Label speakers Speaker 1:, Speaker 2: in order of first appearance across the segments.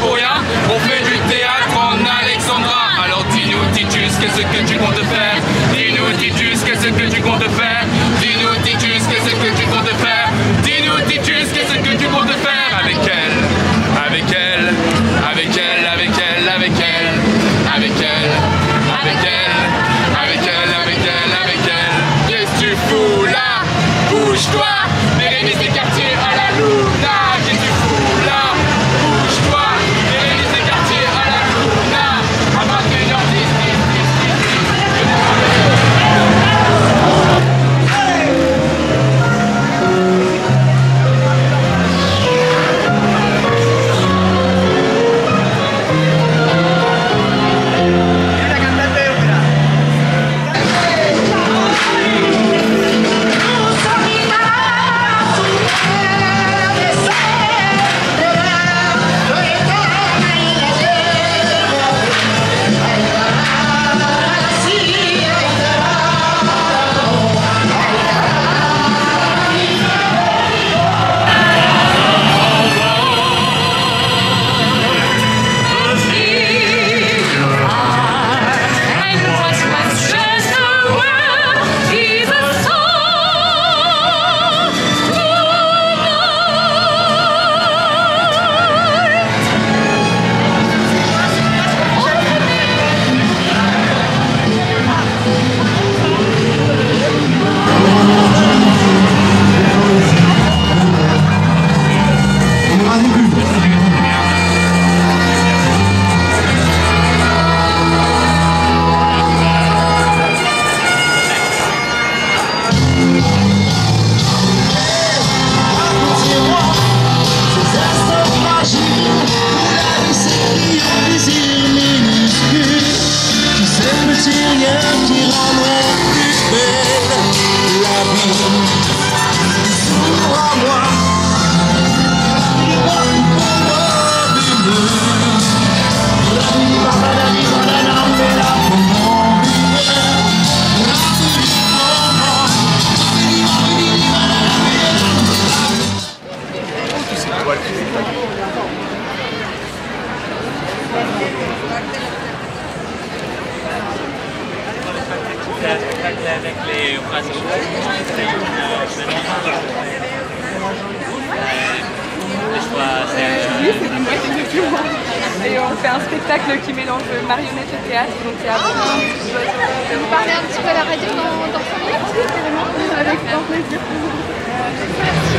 Speaker 1: pour rien, on fait du théâtre en Alexandra. Alors dis-nous Titus, qu'est-ce que tu comptes faire? Dis-nous Titus, qu'est-ce que tu comptes faire? Dis-nous Titus.
Speaker 2: Et on fait un spectacle qui mélange marionnette et théâtre, donc il y a
Speaker 3: Vous parlez un petit peu à la radio dans, dans 5
Speaker 2: plaisir. Merci.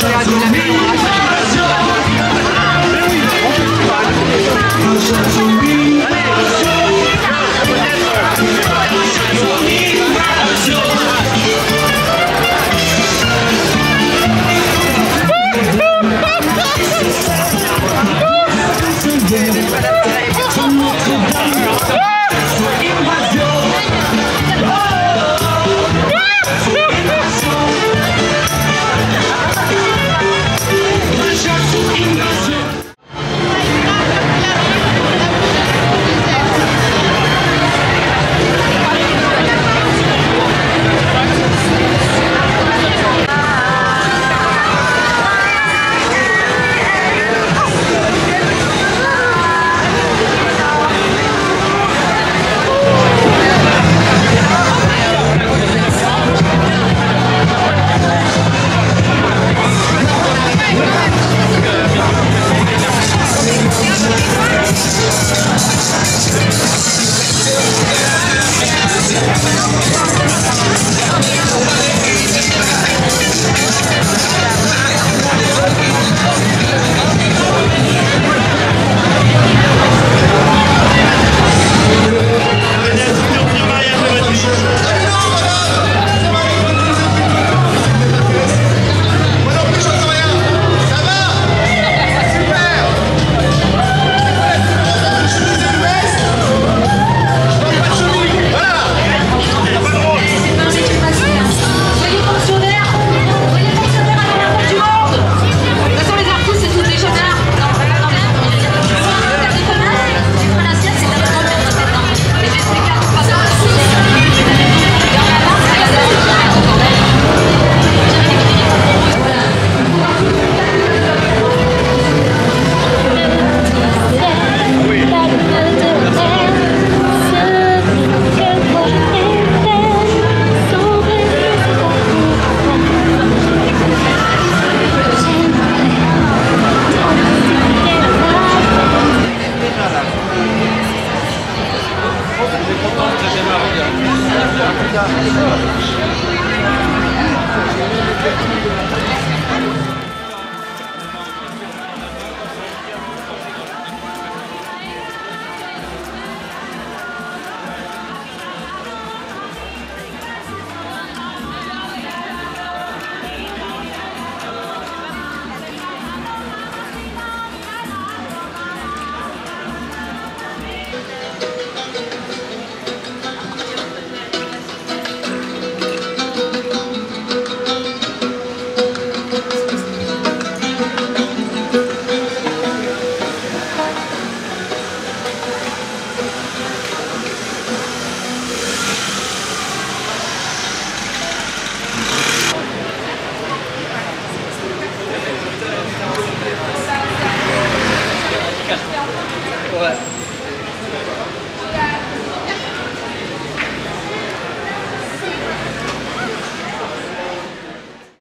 Speaker 2: Brasil!